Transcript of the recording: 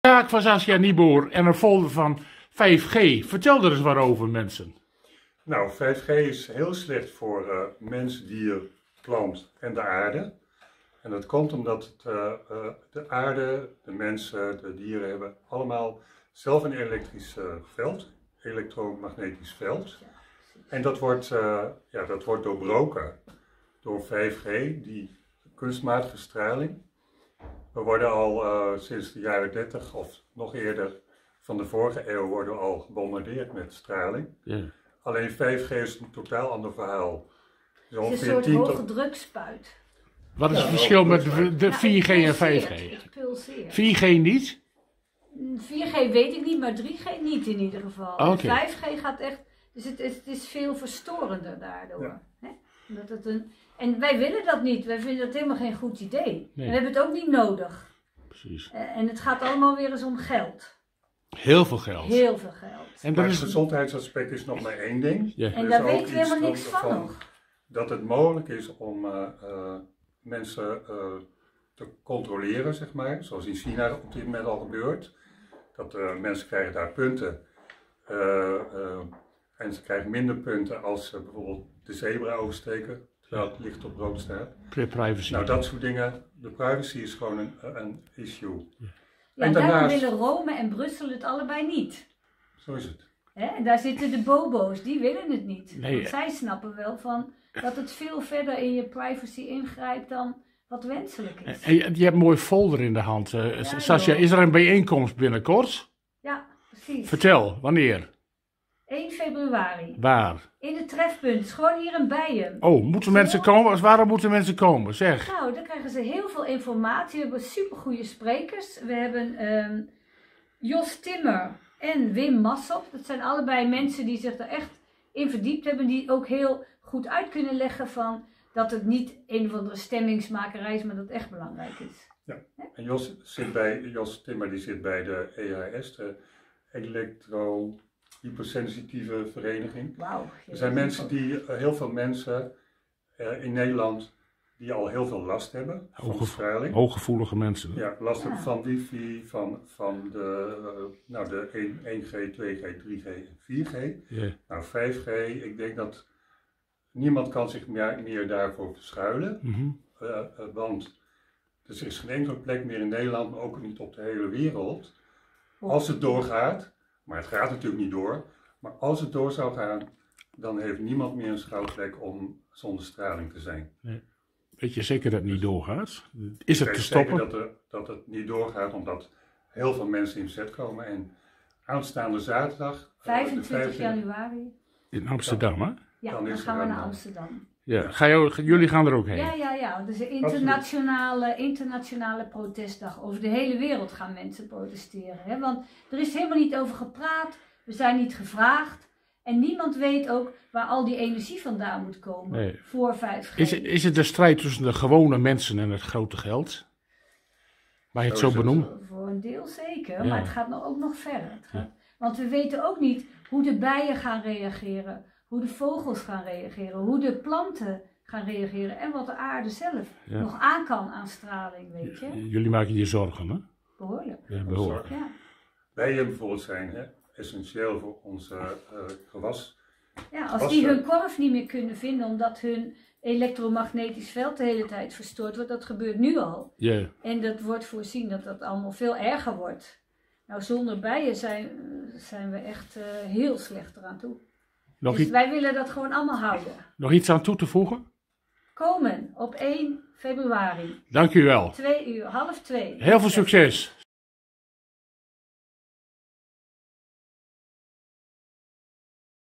Taak van Saskia Nieboer en een folder van 5G. Vertel er eens wat over, mensen. Nou, 5G is heel slecht voor uh, mens, dier, plant en de aarde. En dat komt omdat het, uh, uh, de aarde, de mensen, de dieren hebben allemaal zelf een elektrisch veld, elektromagnetisch veld. En dat wordt, ja, dat wordt doorbroken door 5G, die kunstmatige straling. We worden al uh, sinds de jaren 30 of nog eerder van de vorige eeuw worden we al gebombardeerd met straling. Yeah. Alleen 5G is een totaal ander verhaal. Het is een soort hoge drukspuit. Wat is ja, het verschil met de 4G en 5G? 4G niet? 4G weet ik niet, maar 3G niet in ieder geval. Okay. 5G gaat echt, dus het is, het is veel verstorender daardoor. Ja. Dat het een, en wij willen dat niet. Wij vinden dat helemaal geen goed idee. We hebben het ook niet nodig. Precies. Uh, en het gaat allemaal weer eens om geld. Heel veel geld. Heel veel geld. En maar het gezondheidsaspect is nog maar één ding. Ja. En daar weten we helemaal niks van, van, nog. Dat het mogelijk is om uh, uh, mensen te controleren, zeg maar. Zoals in China op dit moment al gebeurt. Dat mensen krijgen daar punten. En ze krijgen minder punten als ze bijvoorbeeld de zebra oversteken terwijl het licht op rood staat. Privacy. Nou, dat soort dingen. De privacy is gewoon een, een issue. Ja, en daarnaast... willen Rome en Brussel het allebei niet. Zo is het. Hè? En daar zitten de bobo's, die willen het niet. Nee, Want zij snappen wel van dat het veel verder in je privacy ingrijpt dan wat wenselijk is. En je, je hebt een mooi folder in de hand. Uh, ja, Sascha, is er een bijeenkomst binnenkort? Ja, precies. Vertel, wanneer? 1 februari. Waar? In het trefpunt, gewoon hier in Bijen. Oh, moeten mensen komen? Waarom moeten mensen komen? Zeg. Nou, dan krijgen ze heel veel informatie. We hebben supergoeie sprekers. We hebben um, Jos Timmer en Wim Massop. Dat zijn allebei mensen die zich er echt in verdiept hebben. Die ook heel goed uit kunnen leggen van dat het niet een of andere stemmingsmakerij is, maar dat het echt belangrijk is. Ja, en Jos, zit bij, Jos Timmer die zit bij de EHS, de Elektro hypersensitieve vereniging. Wauw. Er zijn mensen die, uh, heel veel mensen uh, in Nederland die al heel veel last hebben van straling. Hooggevoelige mensen. Ja, last hebben van wifi, van, van de, uh, nou de 1, g 2G, 3G en 4G. Yeah. Nou, 5G, ik denk dat niemand kan zich meer, meer daarvoor verschuilen. Mm -hmm. want er is geen enkele plek meer in Nederland, maar ook niet op de hele wereld. Als het doorgaat, maar het gaat natuurlijk niet door. Maar als het door zou gaan, dan heeft niemand meer een schouwplek om zonder straling te zijn. Nee. Weet je zeker dat het niet doorgaat? Is het te stoppen? Ik weet zeker dat, dat het niet doorgaat, omdat heel veel mensen in zet komen. En aanstaande zaterdag... 25 uh, januari. In Amsterdam, hè? Ja, dan, dan gaan we naar Amsterdam. Ja, ga je, jullie gaan er ook heen? Ja, ja, ja. Het is een internationale, internationale protestdag. Over de hele wereld gaan mensen protesteren. Hè? Want er is helemaal niet over gepraat. We zijn niet gevraagd. En niemand weet ook waar al die energie vandaan moet komen voor 5G. Is, is het de strijd tussen de gewone mensen en het grote geld? Waar je het zo, benoemt? Voor een deel zeker, maar het gaat nog, ook nog verder. Gaat, want we weten ook niet hoe de bijen gaan reageren hoe de vogels gaan reageren, hoe de planten gaan reageren en wat de aarde zelf nog aan kan aan straling, weet je. Jullie maken je zorgen, hè? Behoorlijk. Ja, behoorlijk. Ja. Bijen bijvoorbeeld zijn hè, essentieel voor onze uh, gewas. Ja, als die hun korf niet meer kunnen vinden omdat hun elektromagnetisch veld de hele tijd verstoord wordt, dat gebeurt nu al. Yeah. En dat wordt voorzien dat dat allemaal veel erger wordt. Nou, zonder bijen zijn, zijn we echt uh, heel slecht eraan toe. Nog dus wij willen dat gewoon allemaal houden. Nog iets aan toe te voegen? Komen op 1 februari. Dank u wel. Twee uur, half twee. Heel veel succes.